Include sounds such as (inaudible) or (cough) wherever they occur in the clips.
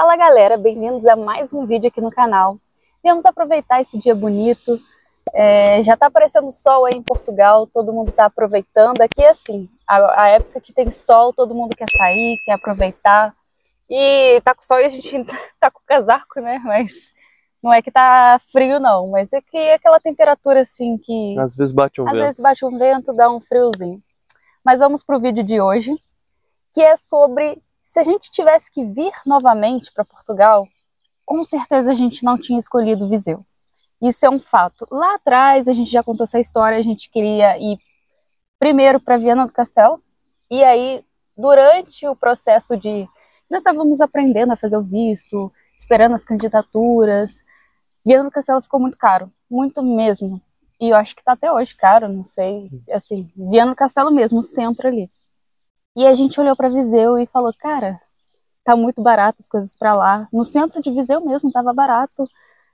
Fala galera, bem-vindos a mais um vídeo aqui no canal. Vamos aproveitar esse dia bonito, é, já tá aparecendo sol aí em Portugal, todo mundo tá aproveitando. Aqui é assim, a, a, época que tem sol, todo mundo quer sair, quer aproveitar. E tá com sol e a gente (laughs) tá com casaco, né? Mas não é que tá frio não, mas é que é aquela temperatura assim que... Às vezes bate um às vento. Às vezes bate um vento, dá um friozinho. Mas vamos pro vídeo de hoje, que é sobre se a gente tivesse que vir novamente para Portugal, com certeza a gente não tinha escolhido Viseu. Isso é um fato. Lá atrás, a gente já contou essa história, a gente queria ir primeiro para Viana do Castelo, e aí, durante o processo de. Nós estávamos aprendendo a fazer o visto, esperando as candidaturas. Viana do Castelo ficou muito caro, muito mesmo. E eu acho que está até hoje caro, não sei. Assim, Viana do Castelo mesmo, o centro ali. E a gente olhou para Viseu e falou, cara, tá muito barato as coisas para lá. No centro de Viseu mesmo tava barato,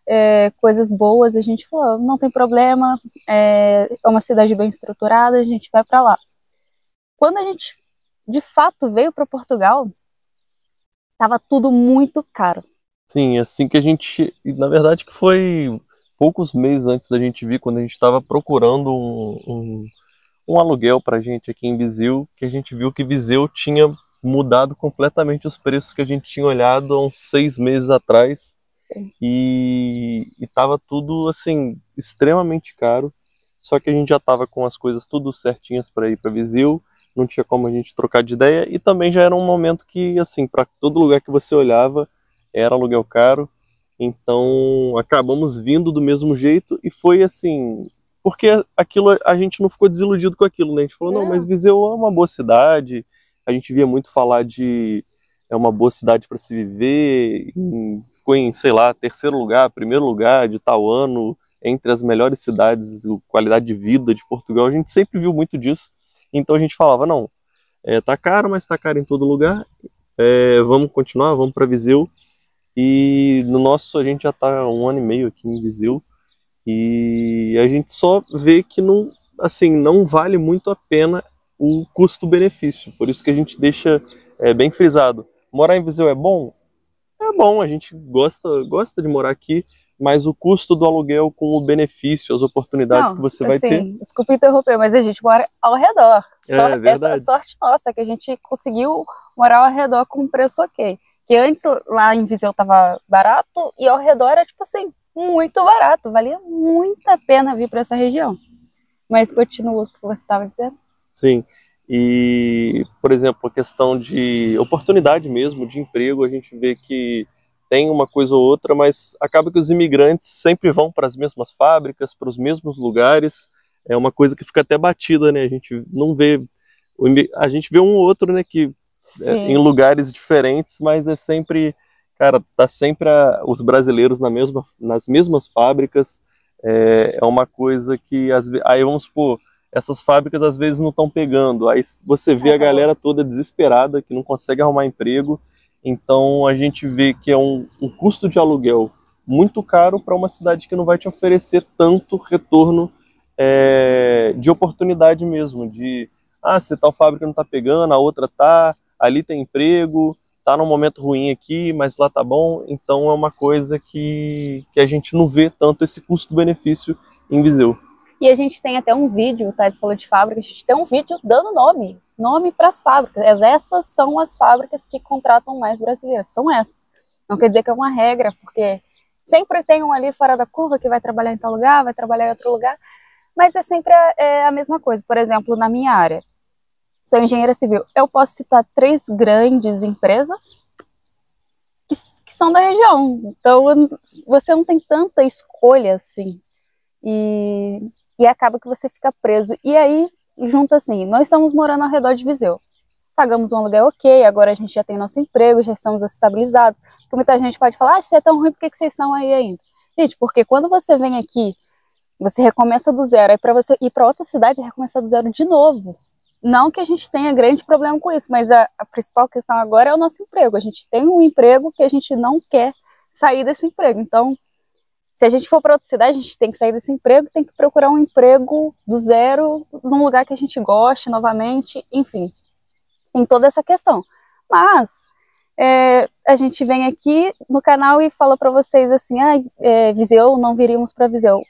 é, coisas boas. A gente falou, não tem problema, é, é uma cidade bem estruturada, a gente vai para lá. Quando a gente de fato veio para Portugal, tava tudo muito caro. Sim, assim que a gente, na verdade que foi poucos meses antes da gente vir, quando a gente estava procurando um, um um aluguel para gente aqui em Viseu, que a gente viu que Viseu tinha mudado completamente os preços que a gente tinha olhado há uns seis meses atrás. Sim. E estava tudo assim extremamente caro. Só que a gente já estava com as coisas tudo certinhas para ir para Viseu, não tinha como a gente trocar de ideia e também já era um momento que assim para todo lugar que você olhava era aluguel caro. Então acabamos vindo do mesmo jeito e foi assim porque aquilo a gente não ficou desiludido com aquilo, né? A gente falou, não, mas Viseu é uma boa cidade. A gente via muito falar de é uma boa cidade para se viver. Ficou em, sei lá, terceiro lugar, primeiro lugar de tal ano, entre as melhores cidades, qualidade de vida de Portugal. A gente sempre viu muito disso. Então a gente falava, não, é, tá caro, mas tá caro em todo lugar. É, vamos continuar, vamos para Viseu. E no nosso, a gente já tá um ano e meio aqui em Viseu. E a gente só vê que não, assim, não vale muito a pena o custo-benefício. Por isso que a gente deixa é, bem frisado. Morar em Viseu é bom? É bom, a gente gosta, gosta de morar aqui, mas o custo do aluguel com o benefício, as oportunidades não, que você assim, vai ter. Desculpa interromper, mas a gente mora ao redor. É, Só, verdade. Essa sorte nossa, que a gente conseguiu morar ao redor com um preço ok. Que antes lá em Viseu tava barato e ao redor era tipo assim, muito barato, valia muito a pena vir para essa região. Mas continua o que você estava dizendo. Sim. E, por exemplo, a questão de oportunidade mesmo, de emprego, a gente vê que tem uma coisa ou outra, mas acaba que os imigrantes sempre vão para as mesmas fábricas, para os mesmos lugares. É uma coisa que fica até batida, né? A gente não vê. A gente vê um ou outro, né, que é, em lugares diferentes, mas é sempre cara, tá sempre a, os brasileiros na mesma, nas mesmas fábricas. É, é uma coisa que, aí vamos supor, essas fábricas às vezes não estão pegando. Aí você vê a galera toda desesperada, que não consegue arrumar emprego. Então a gente vê que é um, um custo de aluguel muito caro para uma cidade que não vai te oferecer tanto retorno é, de oportunidade mesmo. De, ah, se tal fábrica não está pegando, a outra tá, ali tem emprego, tá num momento ruim aqui, mas lá tá bom, então é uma coisa que, que a gente não vê tanto esse custo-benefício em Viseu. E a gente tem até um vídeo, tá? Você falou de fábrica, a gente tem um vídeo dando nome, nome para as fábricas. Essas são as fábricas que contratam mais brasileiros, são essas. Não quer dizer que é uma regra, porque sempre tem um ali fora da curva que vai trabalhar em tal lugar, vai trabalhar em outro lugar, mas é sempre a, é a mesma coisa. Por exemplo, na minha área, sou engenheira civil. Eu posso citar três grandes empresas que, que, são da região. Então você não tem tanta escolha assim. E, e acaba que você fica preso. E aí, junto assim, nós estamos morando ao redor de Viseu. Pagamos um aluguel ok, agora a gente já tem nosso emprego, já estamos estabilizados. Porque muita gente pode falar, ah, se é tão ruim, por que, que vocês estão aí ainda? Gente, porque quando você vem aqui, você recomeça do zero, aí para você ir para outra cidade, recomeçar do zero de novo. Não que a gente tenha grande problema com isso, mas a, a, principal questão agora é o nosso emprego. A gente tem um emprego que a gente não quer sair desse emprego. Então, se a gente for para outra cidade, a gente tem que sair desse emprego, tem que procurar um emprego do zero, num lugar que a gente goste novamente, enfim. Tem toda essa questão. Mas, é, a gente vem aqui no canal e fala para vocês assim, ah, é, Viseu, não viríamos para Viseu.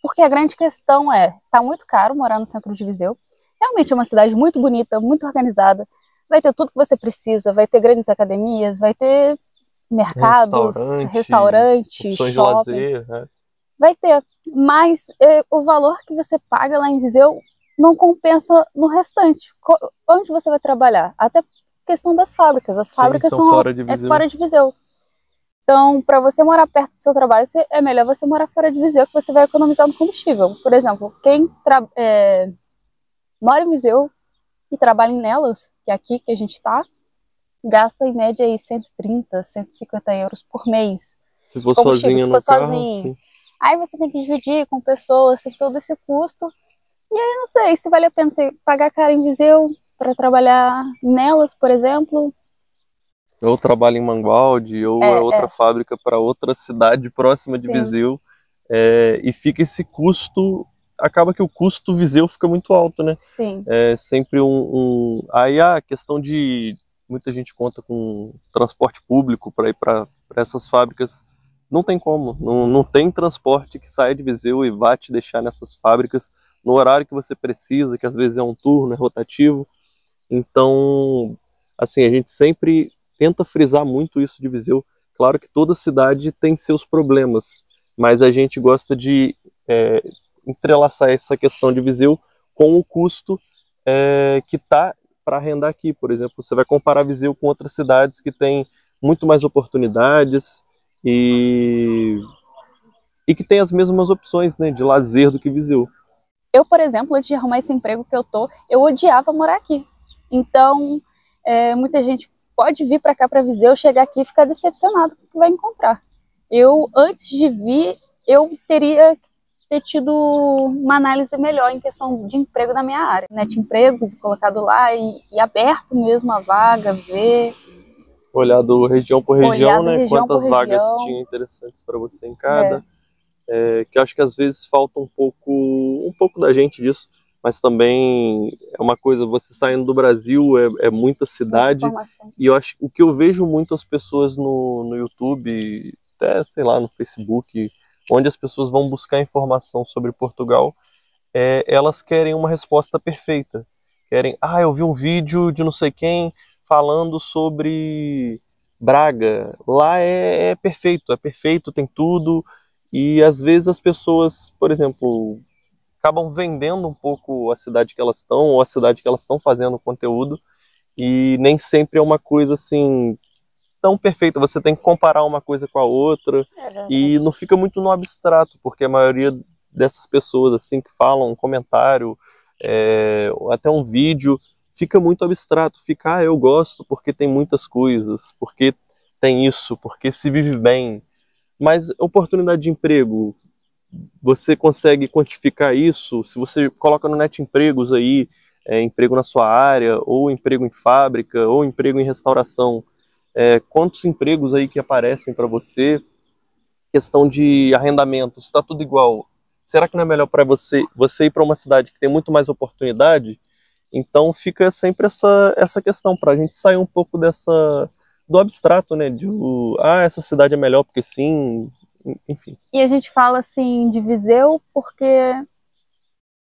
Porque a grande questão é, tá muito caro morar no centro de Viseu. Realmente é uma cidade muito bonita, muito organizada. Vai ter tudo que você precisa, vai ter grandes academias, vai ter mercados, Restaurante, restaurante, opções de shopping. lazer, né? Vai ter, mas é, o valor que você paga lá em Viseu não compensa no restante. Co- Onde você vai trabalhar? Até questão das fábricas. As Sim, fábricas são são, fora de é Viseu. fora de Viseu. Então, para você morar perto do seu trabalho, é melhor você morar fora de Viseu, que você vai economizar no combustível. Por exemplo, quem é, mora em Viseu e trabalha em Nelas, que é aqui que a gente está, gasta em média aí 130, 150 euros por mês. Se for Combustível, sozinho se no for carro, sozinho. sim. Aí você tem que dividir com pessoas, tem todo esse custo. E aí não sei se vale a pena você pagar caro em Viseu para trabalhar nelas, por exemplo. ou trabalha em Mangualde, ou É, é outra fábrica para outra cidade próxima de Sim. Viseu, é, e fica esse custo, acaba que o custo Viseu fica muito alto, né? Sim. É sempre um, um- aí a questão de muita gente conta com transporte público para ir para essas fábricas, não tem como, não, não tem transporte que saia de Viseu e vá te deixar nessas fábricas no horário que você precisa, que às vezes é um turno, é rotativo. Então, assim, a gente sempre tenta frisar muito isso de Viseu. Claro que toda cidade tem seus problemas, mas a gente gosta de é, entrelaçar essa questão de Viseu com o custo é, que tá para arrendar aqui. Por exemplo, você vai comparar Viseu com outras cidades que têm muito mais oportunidades e, e que têm as mesmas opções né, de lazer do que Viseu. Eu, por exemplo, antes de arrumar esse emprego que eu tô, eu odiava morar aqui. Então, é, muita gente pode vir para cá, para Viseu, chegar aqui e ficar decepcionado com o que vai encontrar. Eu, antes de vir, eu teria que ter tido uma análise melhor em questão de emprego na minha área. Net empregos, colocado lá e, e aberto mesmo a vaga, ver. Olhado região por região, Olhado né? região quantas vagas região. tinha interessantes para você em cada. É, que eu acho que às vezes falta um pouco, um pouco da gente disso, mas também é uma coisa, você saindo do Brasil é, é muita cidade, e eu acho o que eu vejo muito as pessoas no, no YouTube, até sei lá, no Facebook, onde as pessoas vão buscar informação sobre Portugal, é, elas querem uma resposta perfeita. Querem, ah, eu vi um vídeo de não sei quem falando sobre Braga. Lá é, é perfeito, é perfeito, tem tudo. E às vezes as pessoas, por exemplo, acabam vendendo um pouco a cidade que elas estão ou a cidade que elas estão fazendo conteúdo e nem sempre é uma coisa assim tão perfeita. Você tem que comparar uma coisa com a outra e não fica muito no abstrato, porque a maioria dessas pessoas assim que falam um comentário, é, até um vídeo, fica muito abstrato. Fica, ah, eu gosto porque tem muitas coisas, porque tem isso, porque se vive bem. Mas oportunidade de emprego, você consegue quantificar isso? Se você coloca no Net Empregos aí, é, emprego na sua área, ou emprego em fábrica, ou emprego em restauração, é, quantos empregos aí que aparecem para você? Questão de arrendamento, está tudo igual. Será que não é melhor para você você ir para uma cidade que tem muito mais oportunidade? Então fica sempre essa essa questão para a gente sair um pouco dessa do abstrato, né? De ah, essa cidade é melhor porque sim, enfim. E a gente fala assim de Viseu porque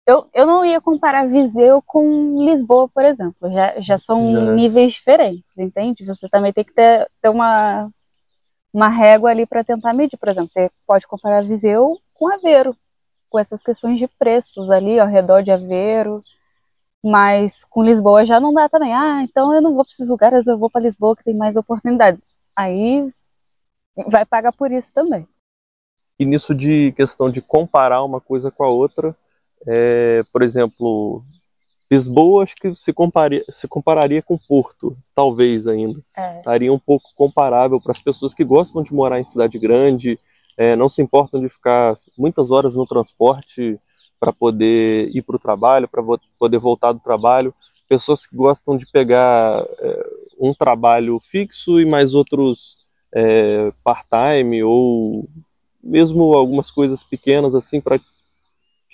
eu, eu não ia comparar Viseu com Lisboa, por exemplo. Já, já são Já. níveis diferentes, entende? Você também tem que ter, ter uma, uma régua ali para tentar medir. Por exemplo, você pode comparar Viseu com Aveiro, com essas questões de preços ali ao redor de Aveiro. Mas com Lisboa já não dá também. Ah, então eu não vou para esses lugares, eu vou para Lisboa que tem mais oportunidades. Aí vai pagar por isso também. E nisso de questão de comparar uma coisa com a outra, é, por exemplo, Lisboa acho que se, comparia, se compararia com Porto, talvez ainda. É. Estaria um pouco comparável para as pessoas que gostam de morar em cidade grande, é, não se importam de ficar muitas horas no transporte para poder ir para o trabalho, para vo poder voltar do trabalho. Pessoas que gostam de pegar é, um trabalho fixo e mais outros é, part-time ou mesmo algumas coisas pequenas assim para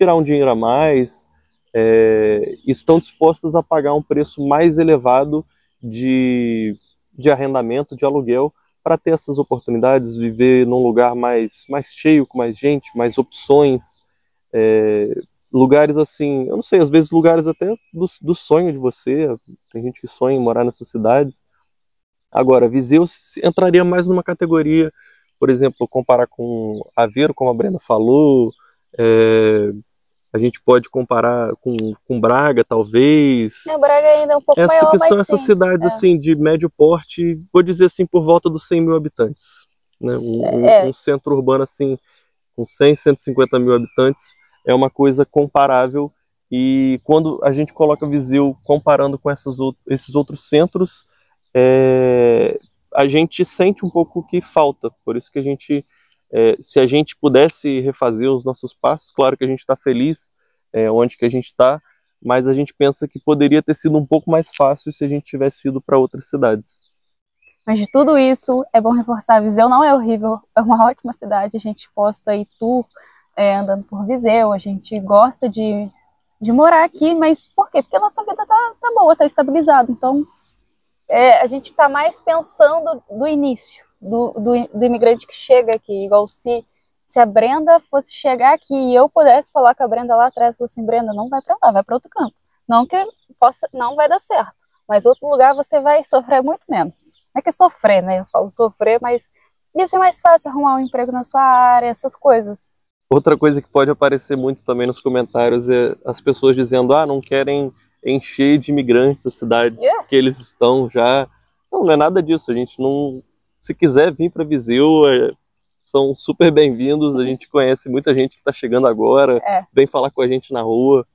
tirar um dinheiro a mais, é, estão dispostas a pagar um preço mais elevado de de arrendamento, de aluguel, para ter essas oportunidades, viver num lugar mais, mais cheio, com mais gente, mais opções, é, lugares assim, eu não sei, às vezes lugares até do, do sonho de você, tem gente que sonha em morar nessas cidades. Agora, Viseu entraria mais numa categoria, por exemplo, comparar com Aveiro, como a Brenda falou, é, a gente pode comparar com, com Braga, talvez. É, Braga ainda é um pouco Essa, maior, que mas são sim. essas cidades é. assim de médio porte, vou dizer assim, por volta dos 100 mil habitantes. Né? Um, É. um centro urbano assim, com 100, 150 mil habitantes, é uma coisa comparável. E quando a gente coloca Viseu comparando com essas esses outros centros, é, a gente sente um pouco que falta. Por isso que a gente, é, se a gente pudesse refazer os nossos passos, claro que a gente está feliz é, onde que a gente está, mas a gente pensa que poderia ter sido um pouco mais fácil se a gente tivesse ido para outras cidades. Mas de tudo isso, é bom reforçar, Viseu não é horrível, é uma (laughs) ótima cidade, a gente posta aí tour é, andando por Viseu, a gente gosta de, de morar aqui, mas por quê? Porque a nossa vida tá, tá boa, tá estabilizada, então é, a gente tá mais pensando do início, do, do, do imigrante que chega aqui, igual se, se a Brenda fosse chegar aqui e eu pudesse falar com a Brenda lá atrás, falar assim, Brenda, não vai pra lá, vai pra outro canto, não que possa, não vai dar certo, mas outro lugar você vai sofrer muito menos. Não é que é sofrer, né? Eu falo sofrer, mas ia ser mais fácil arrumar um emprego na sua área, essas coisas. Outra coisa que pode aparecer muito também nos comentários é as pessoas dizendo: ah, não querem encher de imigrantes as cidades Yeah. que eles estão já. Não, não é nada disso. A gente não. Se quiser vir para Viseu, é, são super bem-vindos. A gente conhece muita gente que está chegando agora, É. vem falar com a gente na rua.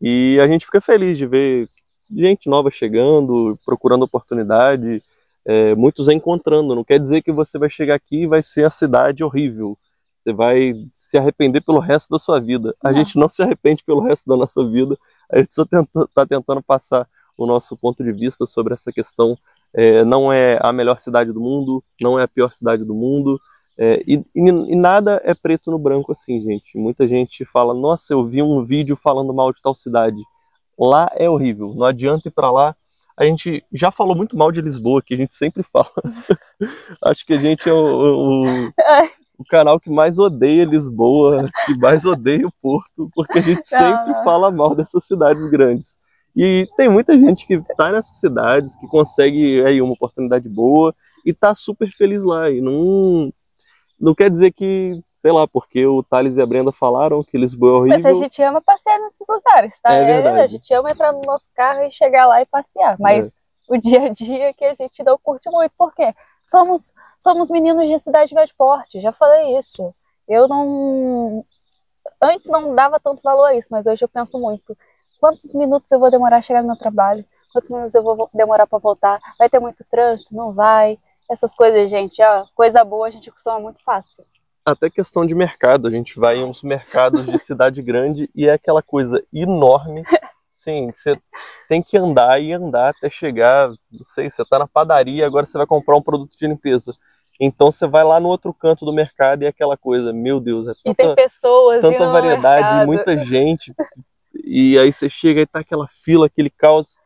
E a gente fica feliz de ver gente nova chegando, procurando oportunidade, é, muitos encontrando. Não quer dizer que você vai chegar aqui e vai ser a cidade horrível. Você vai se arrepender pelo resto da sua vida. A Não. gente não se arrepende pelo resto da nossa vida. A gente só está tentando passar o nosso ponto de vista sobre essa questão. É, não é a melhor cidade do mundo, não é a pior cidade do mundo. É, e, e- nada é preto no branco assim, gente. Muita gente fala: Nossa, eu vi um vídeo falando mal de tal cidade. Lá é horrível, não adianta ir para lá. A gente já falou muito mal de Lisboa, que a gente sempre fala. (laughs) Acho que a gente é o, o- (laughs) o canal que mais odeia Lisboa, que mais odeia o Porto, porque a gente sempre não. fala mal dessas cidades grandes. E tem muita gente que tá nessas cidades, que consegue aí uma oportunidade boa e tá super feliz lá. E não, não quer dizer que, sei lá, porque o Thales e a Brenda falaram que Lisboa é horrível. Mas a gente ama passear nesses lugares, tá? É verdade. A gente ama entrar no nosso carro e chegar lá e passear. Mas É. o dia a dia que a gente não curte muito. Por quê? Somos, somos meninos de cidade mais porte, já falei isso. Eu não. Antes não dava tanto valor a isso, mas hoje eu penso muito. Quantos minutos eu vou demorar a chegar no meu trabalho? Quantos minutos eu vou vo- demorar para voltar? Vai ter muito trânsito? Não vai? Essas coisas, gente, ó, coisa boa a gente costuma muito fácil. até questão de mercado. A gente vai em uns mercados de cidade (laughs) grande e é aquela coisa enorme. Sim, você tem que andar e andar até chegar. Não sei, você tá na padaria, agora você vai comprar um produto de limpeza. Então você vai lá no outro canto do mercado e é aquela coisa, meu Deus, é E tem tanta, pessoas tanta variedade, muita gente. E aí você chega e tá aquela fila, aquele caos.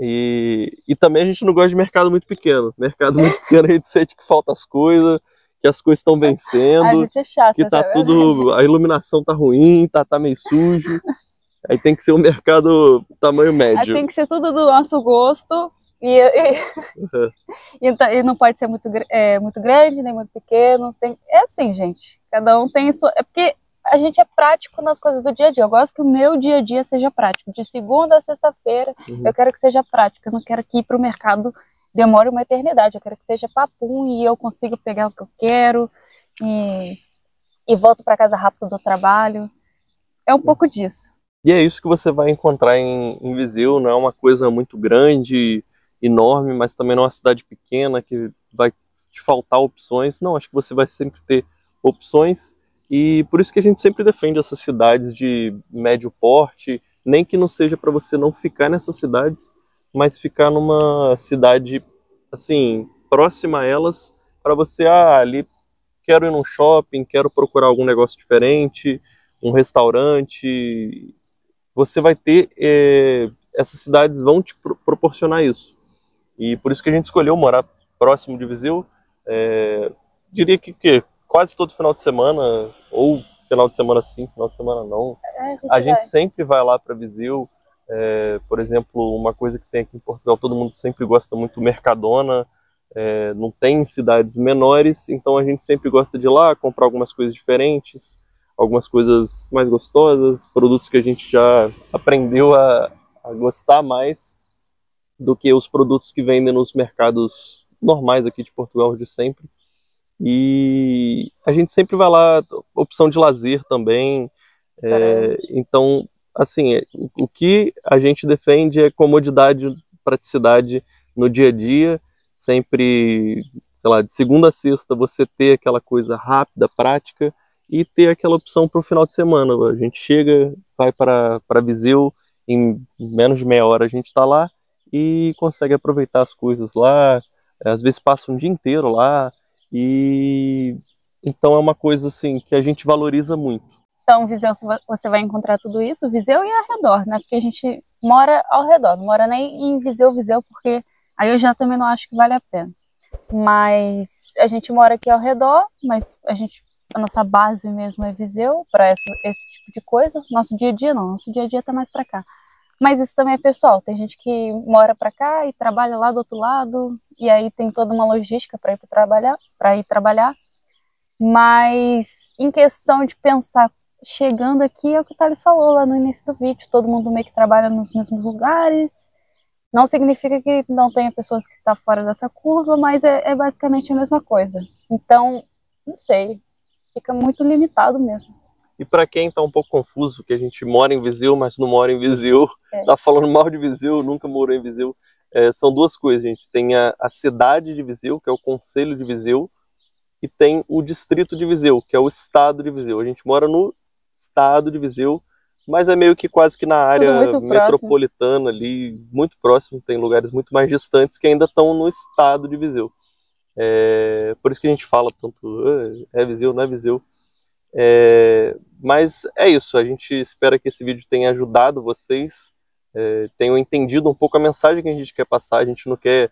E, e também a gente não gosta de mercado muito pequeno. Mercado muito (laughs) pequeno a gente sente que falta as coisas, que as coisas estão A vencendo gente é chata, que tá é a tudo, a iluminação tá ruim, tá, tá meio sujo. (laughs) Aí tem que ser um mercado tamanho Aí médio. tem que ser tudo do nosso gosto e, e, (laughs) tá- e não pode ser muito, é, muito grande nem muito pequeno. Tem, é assim, gente. Cada um tem isso. É porque a gente é prático nas coisas do dia a dia. Eu gosto que o meu dia a dia seja prático. De segunda a sexta-feira, Uhum. eu quero que seja prático. Eu não quero que ir pro mercado demore uma eternidade. Eu quero que seja papum e eu consiga pegar o que eu quero e, e volto para casa rápido do trabalho. É um pouco disso. E é isso que você vai encontrar em, em Viseu, não é uma coisa muito grande, enorme, mas também não é uma cidade pequena que vai te faltar opções. Não, acho que você vai sempre ter opções e por isso que a gente sempre defende essas cidades de médio porte, nem que não seja para você não ficar nessas cidades, mas ficar numa cidade assim, próxima a elas, para você ah, ali quero ir num shopping, quero procurar algum negócio diferente, um restaurante, você vai ter eh, essas cidades vão te pro- proporcionar isso. E por isso que a gente escolheu morar próximo de Viseu. É, diria que, que, quase todo final de semana, ou final de semana sim, final de semana não. É, a gente, sempre vai lá para Viseu. É, por exemplo, uma coisa que tem aqui em Portugal, todo mundo sempre gosta muito Mercadona. É, não tem em cidades menores, então a gente sempre gosta de ir lá comprar algumas coisas diferentes, algumas coisas mais gostosas, produtos que a gente já aprendeu a, a gostar mais do que os produtos que vendem nos mercados normais aqui de Portugal de sempre. E a gente sempre vai lá, opção de lazer também. É, então, assim, o- o que a gente defende é comodidade, praticidade no dia a dia, sempre, sei lá, de segunda a sexta você ter aquela coisa rápida, prática e ter aquela opção para o final de semana. A gente chega, vai para Viseu, em menos de meia hora a gente está lá e consegue aproveitar as coisas lá. Às vezes passa um dia inteiro lá e então é uma coisa assim que a gente valoriza muito. Então, Viseu, você vai encontrar tudo isso, Viseu e ao redor, né? Porque a gente mora ao redor, não mora nem em Viseu, Viseu, porque aí eu já também não acho que vale a pena. Mas a gente mora aqui ao redor, mas a gente a nossa base mesmo é Viseu para esse, tipo de coisa. Nosso dia a dia não, nosso dia a dia tá mais para cá. Mas isso também é pessoal. Tem gente que mora para cá e trabalha lá do outro lado, e aí tem toda uma logística para ir trabalhar, para ir trabalhar. Mas em questão de pensar chegando aqui é o que o Thales falou lá no início do vídeo, todo mundo meio que trabalha nos mesmos lugares. Não significa que não tenha pessoas que estão fora dessa curva, mas é, é basicamente a mesma coisa. Então, não sei, fica muito limitado mesmo. E para quem tá um pouco confuso, que a gente mora em Viseu, mas não mora em Viseu, É. tá falando mal de Viseu, nunca morou em Viseu, é, são duas coisas, gente. Tem a, a cidade de Viseu, que é o Conselho de Viseu, e tem o Distrito de Viseu, que é o Estado de Viseu. A gente mora no Estado de Viseu, mas é meio que quase que na área muito próximo. metropolitana ali, muito próximo, tem lugares muito mais distantes que ainda estão no Estado de Viseu. É, por isso que a gente fala tanto, "Ah, é Viseu, não é Viseu. É, mas é isso, a gente espera que esse vídeo tenha ajudado vocês, é, tenham entendido um pouco a mensagem que a gente quer passar. A gente não quer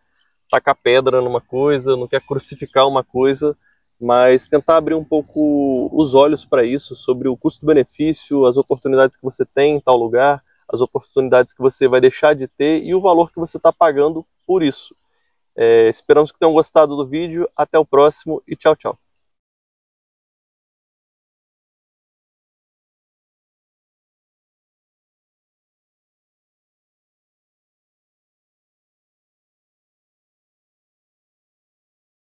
tacar pedra numa coisa, não quer crucificar uma coisa, mas tentar abrir um pouco os olhos para isso, sobre o custo-benefício, as oportunidades que você tem em tal lugar, as oportunidades que você vai deixar de ter e o valor que você está pagando por isso. É, esperamos que tenham gostado do vídeo. Até o próximo e tchau, tchau.